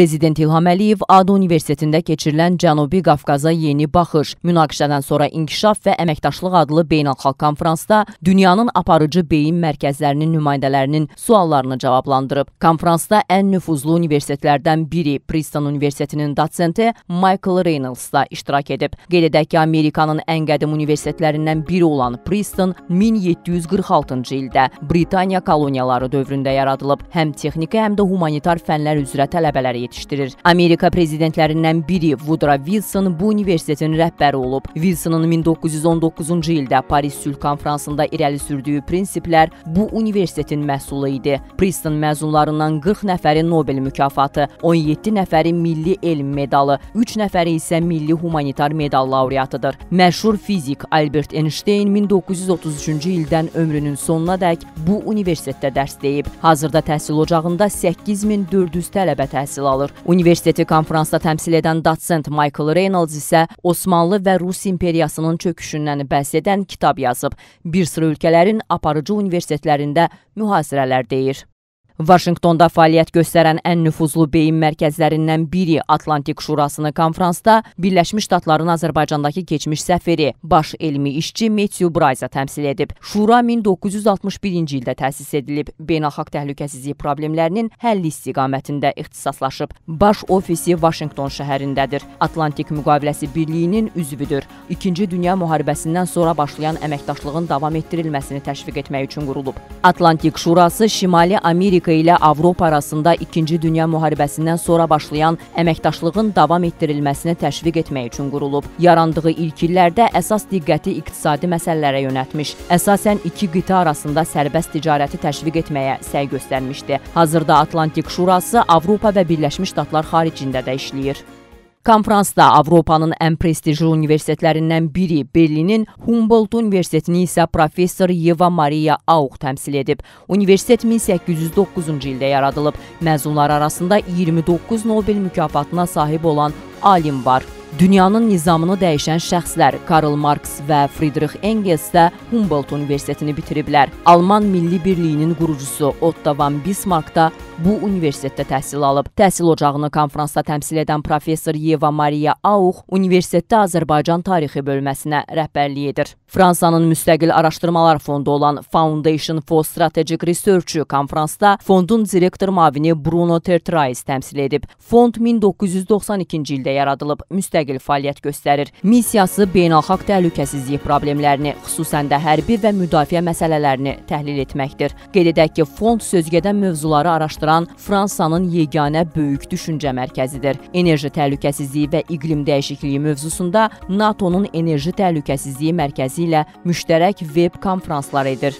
Prezident İlham Əliyev ADU Universitetində keçirilən Cənubi Qafqaza yeni baxış, münaqişədən sonra inkişaf və əməkdaşlıq adlı beynəlxalq konfransda dünyanın aparıcı beyin mərkəzlərinin nümayəndələrinin suallarını cavablandırıb. Konfransda ən nüfuzlu universitetlərdən biri Princeton Universitetinin dosenti Michael Reynolds da iştirak edib. Qeyd edək ki, Amerikanın ən qədim universitetlərindən biri olan Princeton 1746-cı ildə Britaniya koloniyaları dövründə yaradılıb. Həm texniki, həm də humanitar fənlər üzrə tələbələr yetişdirir. Amerika prezidentlərindən biri Woodrow Wilson bu universitetin rəhbəri olub. Wilsonun 1919-cu ildə Paris sülh konfransında irəli sürdüyü prinsiplər bu universitetin məhsulu idi. Princeton məzunlarından 40 nəfəri Nobel mükafatı, 17 nəfəri milli elm medalı, 3 nəfəri isə milli humanitar medal laureatıdır. Məşhur fizik Albert Einstein 1933-cü ildən ömrünün sonuna dək bu universitetdə dərs deyib. Hazırda təhsil ocağında 8400 tələbə təhsil alır. Universiteti konfransda təmsil edən dosent Michael Reynolds isə Osmanlı və Rus imperiyasının çöküşündən bəhs edən kitab yazıb. Bir sıra ölkələrin aparıcı universitetlərində mühasirələr deyir. Vaşinqtonda fəaliyyət göstərən ən nüfuzlu beyin mərkəzlərindən biri Atlantik Şurasının konfransda Birləşmiş Ştatların Azərbaycandakı keçmiş səfiri, baş elmi işçi Matthew Bryce təmsil edib. Şura 1961-ci ildə təsis edilib, beynəlxalq təhlükəsizlik problemlərinin həlli istiqamətində ixtisaslaşıb. Baş ofisi Vaşinqton şəhərindədir. Atlantik Müqaviləsi Birliyinin üzvüdür. İkinci Dünya müharibəsindən sonra başlayan əməkdaşlığın davam etdirilməsini təşviq etmək üçün qurulub. Atlantik Şurası Şimali Amerika Amerika ilə Avropa arasında 2-ci Dünya müharibəsindən sonra başlayan əməkdaşlığın davam etdirilməsini təşviq etmək üçün qurulub. Yarandığı ilk illərdə əsas diqqəti iqtisadi məsələlərə yönəltmiş, əsasən iki qitə arasında sərbəst ticarəti təşviq etməyə səy göstərmişdi. Hazırda Atlantik Şurası Avropa və Birləşmiş Ştatlar xaricində də işləyir. Konfransda Avropanın ən prestijli universitetlərindən biri Berlinin Humboldt Universitetini isə professor Yeva Maria Auch təmsil edib. Universitet 1809-cu ildə yaradılıb. Məzunlar arasında 29 Nobel mükafatına sahib olan alim var. Dünyanın nizamını dəyişən şəxslər Karl Marx və Friedrich Engels də Humboldt Universitetini bitiriblər. Alman Milli Birliyinin qurucusu Otto von Bismarck da bu universitetdə təhsil alıb. Təhsil ocağını konfransda təmsil edən professor Yeva Maria Auch universitetdə Azərbaycan tarixi bölməsinə rəhbərlik edir. Fransanın müstəqil araşdırmalar fondu olan Foundation for Strategic Research konfransda fondun direktor mavini Bruno Tertrais təmsil edib. Fond 1992-ci ildə yaradılıb, müstəqil fəaliyyət göstərir. Missiyası beynəlxalq təhlükəsizlik problemlərini, xüsusən də hərbi və müdafiə məsələlərini təhlil etməkdir. Qeyd edək ki, fond sözgədən mövzuları araşdıran Fransanın yeganə böyük düşüncə mərkəzidir. Enerji təhlükəsizliyi və iqlim dəyişikliyi mövzusunda NATO-nun enerji təhlükəsizliyi mərkəzi ilə müştərək veb konfranslar edir.